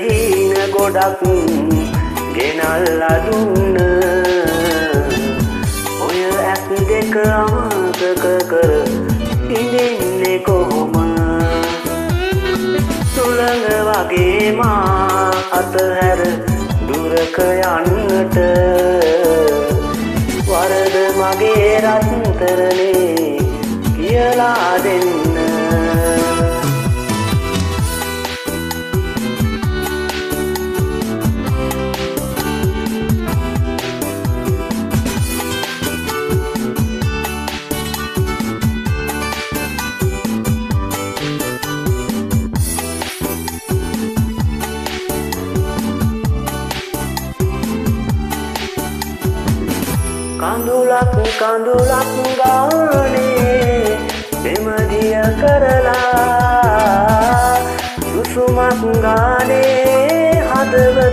හීන ගොඩක් ගෙනල්ලා දුන්න. ඔය ඇත් දෙක අමතක කර ඉඳින්නේ කොහොම? සුළඟ වගේ මා අතහැර දුරක යන්නට. වරද මගේ රත්තරනේ කියලා දෙන්න. කඳුලක් කඳුලක් ගානේ පෙමදිය කරලා සුසුමක් ගානේ හදවත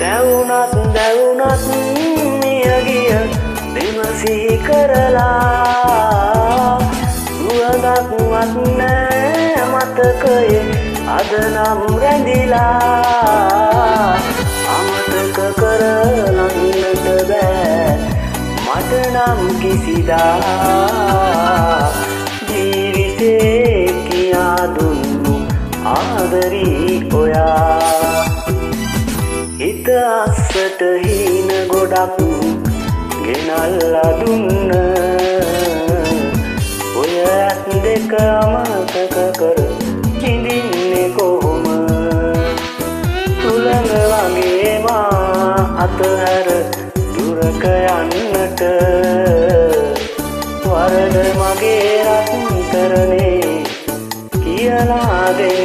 දැවුනත් දැවුනත් මියගිය දෙමසිහි කරලා. සුවදක් වත්නෑ මතකයේ අද නම් රැඳිලා. අමතක කරලන්නට බෑ මට නම් කිසිදා. ජීවිතේ කියා දුන්නු ආදරී ඔයා. හිත අස්සට හීන ගොඩක් ගෙනල්ලා දුන්න. ඔය ඇත් දෙක අමතක කර හිඳින්නේ කොහොම? තුළඟ වගේ මා අතහැර දුරක යන්නට. වරද මගේ රත්තරනේ කියලා දෙන්න.